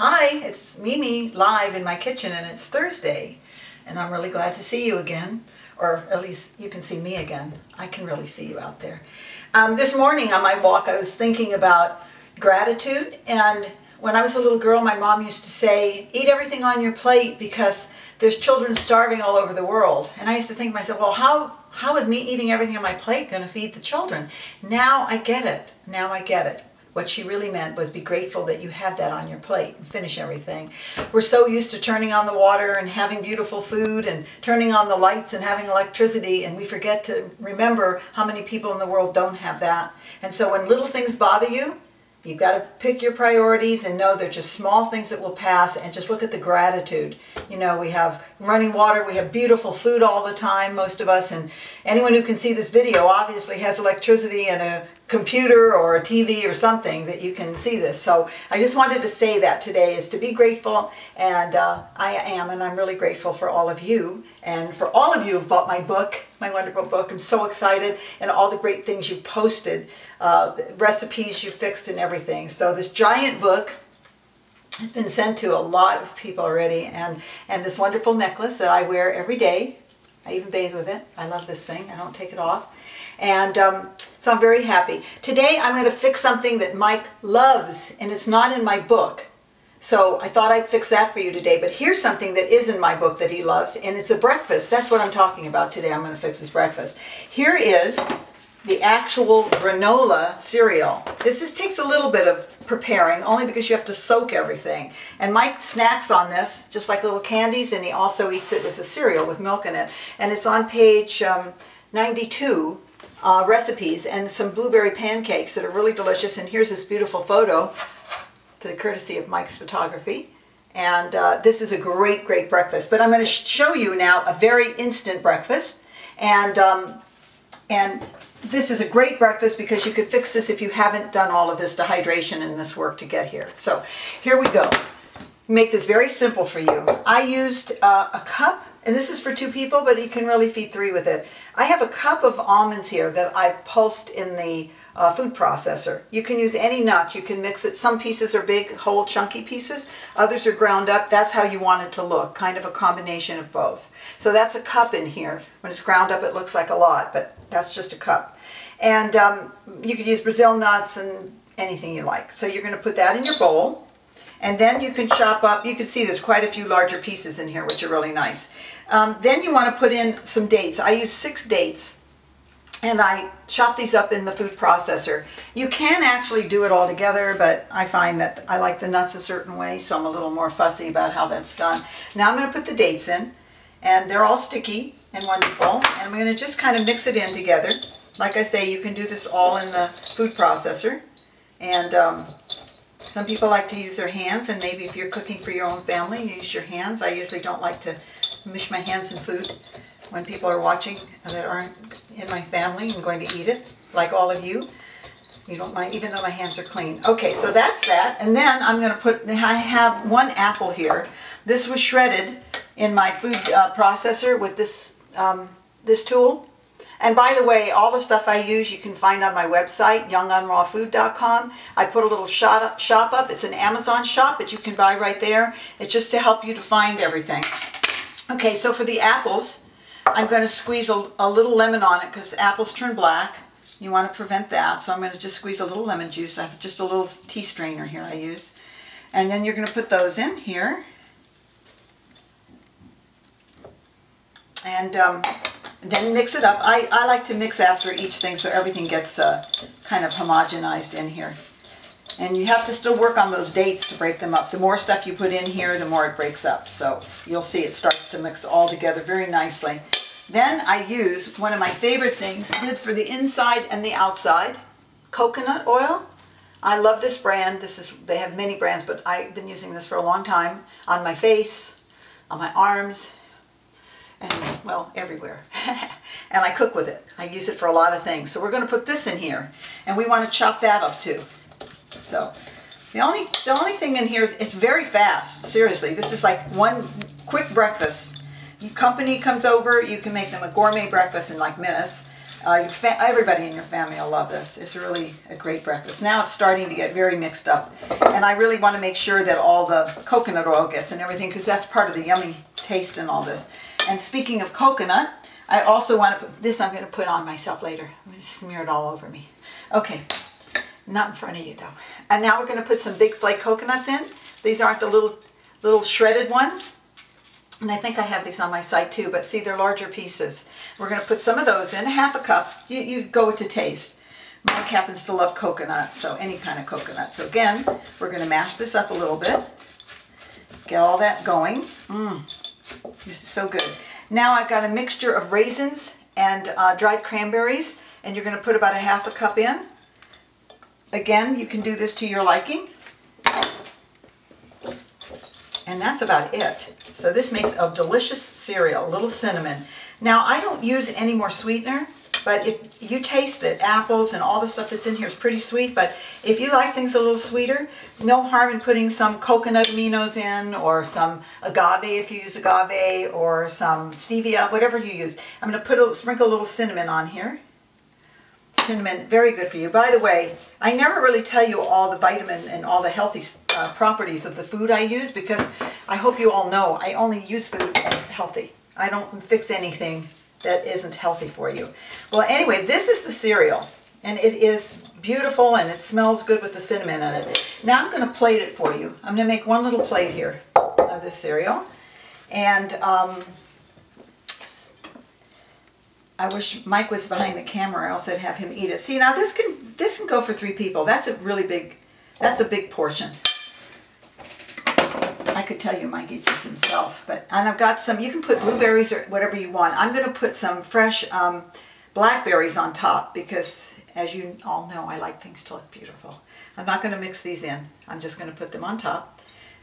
Hi, it's Mimi live in my kitchen and it's Thursday and I'm really glad to see you again or at least you can see me again. I can really see you out there. Um, this morning on my walk I was thinking about gratitude and when I was a little girl my mom used to say eat everything on your plate because there's children starving all over the world and I used to think to myself well how how is me eating everything on my plate going to feed the children? Now I get it. Now I get it. What she really meant was be grateful that you have that on your plate and finish everything. We're so used to turning on the water and having beautiful food and turning on the lights and having electricity and we forget to remember how many people in the world don't have that. And so when little things bother you, You've got to pick your priorities and know they're just small things that will pass and just look at the gratitude. You know, we have running water, we have beautiful food all the time, most of us, and anyone who can see this video obviously has electricity and a computer or a TV or something that you can see this. So I just wanted to say that today is to be grateful and uh, I am and I'm really grateful for all of you and for all of you who've bought my book, my wonderful book. I'm so excited and all the great things you've posted, uh, recipes you fixed and everything. So this giant book has been sent to a lot of people already and, and this wonderful necklace that I wear every day. I even bathe with it. I love this thing. I don't take it off. And um, so I'm very happy. Today I'm going to fix something that Mike loves and it's not in my book. So I thought I'd fix that for you today. But here's something that is in my book that he loves and it's a breakfast. That's what I'm talking about today. I'm going to fix his breakfast. Here is the actual granola cereal. This just takes a little bit of preparing only because you have to soak everything. And Mike snacks on this just like little candies and he also eats it as a cereal with milk in it. And it's on page um, 92 uh, recipes and some blueberry pancakes that are really delicious. And here's this beautiful photo to the courtesy of Mike's photography. And uh, this is a great, great breakfast. But I'm going to show you now a very instant breakfast. And, um, and this is a great breakfast because you could fix this if you haven't done all of this dehydration and this work to get here. So here we go. Make this very simple for you. I used uh, a cup and this is for two people, but you can really feed three with it. I have a cup of almonds here that I've pulsed in the uh, food processor. You can use any nut. You can mix it. Some pieces are big, whole, chunky pieces. Others are ground up. That's how you want it to look, kind of a combination of both. So that's a cup in here. When it's ground up, it looks like a lot, but that's just a cup. And um, you could use Brazil nuts and anything you like. So you're going to put that in your bowl. And then you can chop up, you can see there's quite a few larger pieces in here, which are really nice. Um, then you want to put in some dates. I use six dates and I chop these up in the food processor. You can actually do it all together, but I find that I like the nuts a certain way, so I'm a little more fussy about how that's done. Now I'm going to put the dates in, and they're all sticky and wonderful, and I'm going to just kind of mix it in together. Like I say, you can do this all in the food processor, and um, some people like to use their hands, and maybe if you're cooking for your own family, you use your hands. I usually don't like to mish my hands in food when people are watching that aren't in my family and going to eat it, like all of you. You don't mind, even though my hands are clean. Okay, so that's that. And then I'm going to put, I have one apple here. This was shredded in my food uh, processor with this, um, this tool. And by the way, all the stuff I use you can find on my website, youngonrawfood.com. I put a little shop up, shop up. It's an Amazon shop that you can buy right there. It's just to help you to find everything. Okay, so for the apples, I'm going to squeeze a, a little lemon on it because apples turn black. You want to prevent that, so I'm going to just squeeze a little lemon juice. I have just a little tea strainer here I use. And then you're going to put those in here. And um, then mix it up. I, I like to mix after each thing so everything gets uh, kind of homogenized in here. And you have to still work on those dates to break them up. The more stuff you put in here, the more it breaks up. So you'll see it starts to mix all together very nicely. Then I use one of my favorite things, good for the inside and the outside, coconut oil. I love this brand. This is They have many brands, but I've been using this for a long time on my face, on my arms, and well, everywhere. and I cook with it. I use it for a lot of things. So we're going to put this in here, and we want to chop that up too. So the only the only thing in here is it's very fast. Seriously, this is like one quick breakfast. Your company comes over, you can make them a gourmet breakfast in like minutes. Uh, everybody in your family will love this. It's really a great breakfast. Now it's starting to get very mixed up. And I really want to make sure that all the coconut oil gets in everything because that's part of the yummy taste in all this. And speaking of coconut, I also want to put, this I'm going to put on myself later. I'm going to smear it all over me. Okay, not in front of you though. And now we're going to put some big flake coconuts in. These aren't the little, little shredded ones. And I think I have these on my site too, but see, they're larger pieces. We're going to put some of those in, half a cup. You, you go to taste. Mike happens to love coconut, so any kind of coconut. So again, we're going to mash this up a little bit. Get all that going. Mmm, this is so good. Now I've got a mixture of raisins and uh, dried cranberries, and you're going to put about a half a cup in. Again, you can do this to your liking. And that's about it. So this makes a delicious cereal, a little cinnamon. Now I don't use any more sweetener, but if you taste it, apples and all the stuff that's in here is pretty sweet, but if you like things a little sweeter, no harm in putting some coconut aminos in or some agave if you use agave or some stevia, whatever you use. I'm going to put a, sprinkle a little cinnamon on here cinnamon, very good for you. By the way, I never really tell you all the vitamin and all the healthy uh, properties of the food I use because I hope you all know I only use food that's healthy. I don't fix anything that isn't healthy for you. Well, anyway, this is the cereal, and it is beautiful and it smells good with the cinnamon in it. Now I'm going to plate it for you. I'm going to make one little plate here of this cereal, and um, I wish Mike was behind the camera, else I'd have him eat it. See, now this can this can go for three people. That's a really big, that's a big portion. I could tell you Mike eats this himself, but and I've got some. You can put blueberries or whatever you want. I'm going to put some fresh um, blackberries on top because, as you all know, I like things to look beautiful. I'm not going to mix these in. I'm just going to put them on top.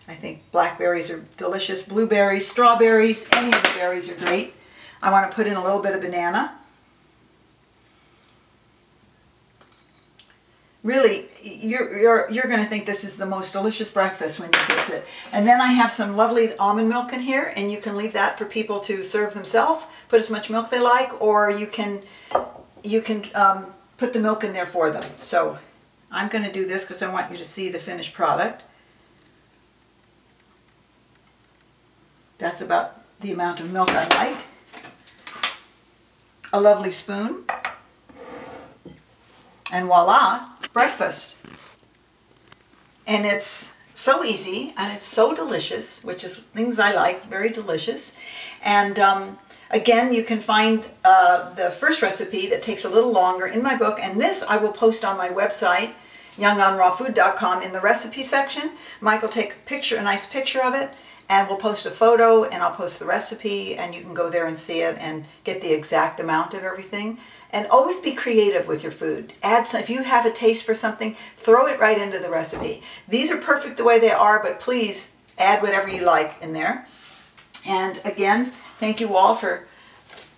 I think blackberries are delicious. Blueberries, strawberries, any of the berries are great. I want to put in a little bit of banana. Really, you're, you're, you're going to think this is the most delicious breakfast when you fix it. And then I have some lovely almond milk in here, and you can leave that for people to serve themselves. Put as much milk they like, or you can, you can um, put the milk in there for them. So I'm going to do this because I want you to see the finished product. That's about the amount of milk I like a lovely spoon, and voila, breakfast. And it's so easy and it's so delicious, which is things I like, very delicious. And um, again, you can find uh, the first recipe that takes a little longer in my book, and this I will post on my website, youngonrawfood.com, in the recipe section. Mike will take a picture, a nice picture of it, and we'll post a photo and I'll post the recipe and you can go there and see it and get the exact amount of everything. And always be creative with your food. Add some, if you have a taste for something, throw it right into the recipe. These are perfect the way they are, but please add whatever you like in there. And again, thank you all for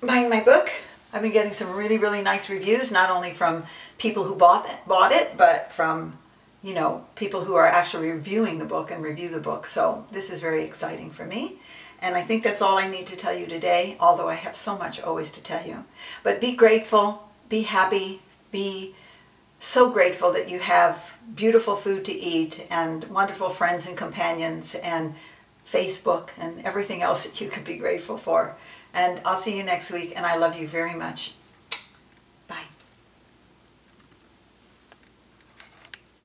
buying my book. I've been getting some really, really nice reviews, not only from people who bought it, bought it but from you know, people who are actually reviewing the book and review the book. So this is very exciting for me. And I think that's all I need to tell you today, although I have so much always to tell you. But be grateful, be happy, be so grateful that you have beautiful food to eat and wonderful friends and companions and Facebook and everything else that you could be grateful for. And I'll see you next week, and I love you very much.